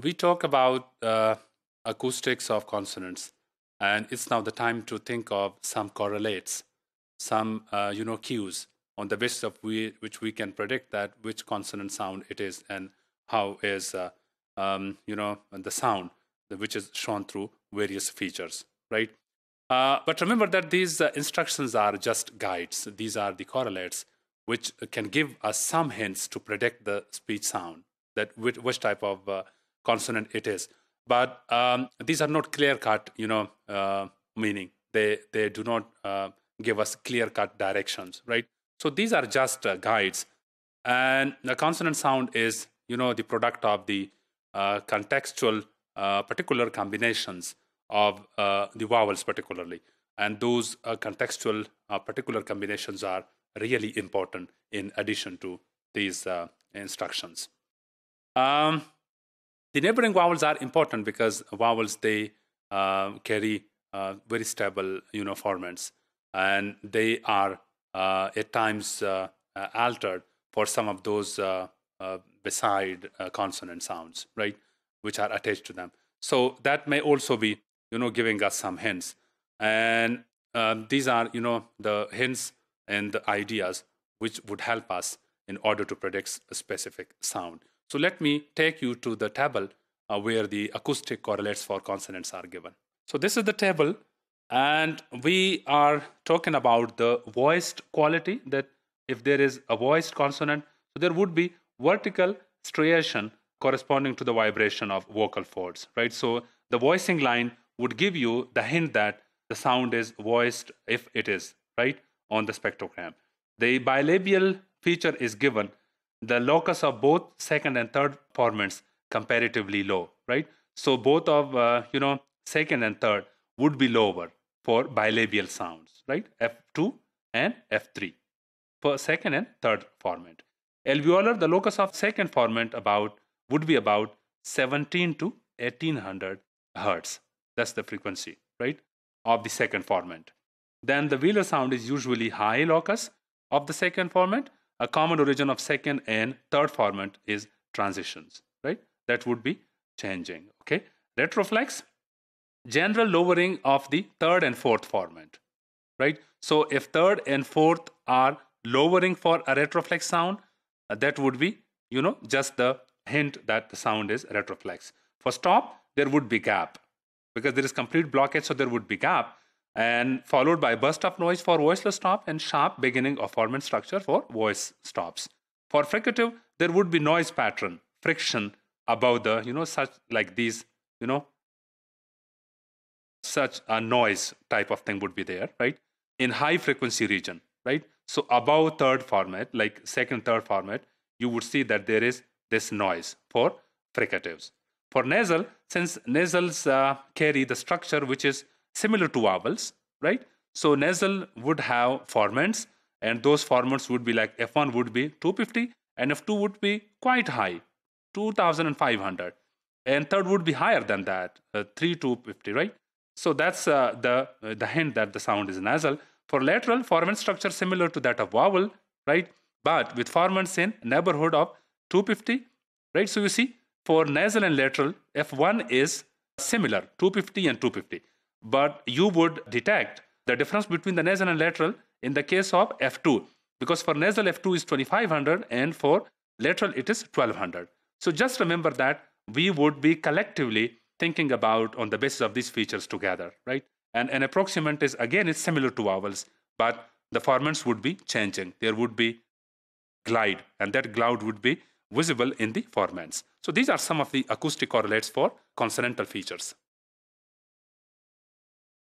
we talk about uh, acoustics of consonants, and it's now the time to think of some correlates, some uh, you know cues on the basis of we, which we can predict that which consonant sound it is and how is uh, um, you know the sound which is shown through various features, right? Uh, but remember that these uh, instructions are just guides. These are the correlates which can give us some hints to predict the speech sound, that which, which type of uh, consonant it is. But um, these are not clear-cut, you know, uh, meaning they they do not uh, give us clear-cut directions, right? So these are just uh, guides, and the consonant sound is, you know, the product of the contextual particular combinations of the vowels, particularly, and those contextual particular combinations are really important in addition to these uh, instructions. Um, the neighboring vowels are important because vowels they uh, carry uh, very stable you know formants and they are uh, at times uh, uh, altered for some of those beside consonant sounds right which are attached to them. So that may also be you know giving us some hints. And um, these are you know the hints and the ideas which would help us in order to predict a specific sound. So let me take you to the table uh, where the acoustic correlates for consonants are given. So this is the table and we are talking about the voiced quality that if there is a voiced consonant, so there would be vertical striation corresponding to the vibration of vocal folds, right? So the voicing line would give you the hint that the sound is voiced if it is, right? on the spectrogram. The bilabial feature is given. The locus of both second and third formants comparatively low, right? So both of uh, you know second and third would be lower for bilabial sounds, right? F2 and F3 for second and third formant. Alveolar, the locus of second formant about would be about 17 to 1800 hertz. That's the frequency, right, of the second formant. Then the velar sound is usually high locus of the second formant. A common origin of second and third formant is transitions, right? That would be changing, okay? Retroflex, general lowering of the third and fourth formant, right? So if third and fourth are lowering for a retroflex sound, uh, that would be, you know, just the hint that the sound is retroflex. For stop, there would be gap because there is complete blockage, so there would be gap and followed by burst of noise for voiceless stop and sharp beginning of formant structure for voice stops. For fricative, there would be noise pattern, friction above the, you know, such like these, you know, such a noise type of thing would be there, right? In high frequency region, right? So above third formant, like second, third formant, you would see that there is this noise for fricatives. For nasal, since nasals uh, carry the structure which is similar to vowels, right? So nasal would have formants, and those formants would be like F1 would be 250, and F2 would be quite high, 2500. And third would be higher than that, uh, 3250, right? So that's uh, the, uh, the hint that the sound is nasal. For lateral, formant structure similar to that of vowel, right? But with formants in neighborhood of 250, right? So you see, for nasal and lateral, F1 is similar, 250 and 250 but you would detect the difference between the nasal and lateral in the case of F2 because for nasal F2 is 2500 and for lateral it is 1200. So just remember that we would be collectively thinking about on the basis of these features together, right? And an approximant is again it's similar to vowels, but the formants would be changing. There would be glide, and that glide would be visible in the formants. So these are some of the acoustic correlates for consonantal features.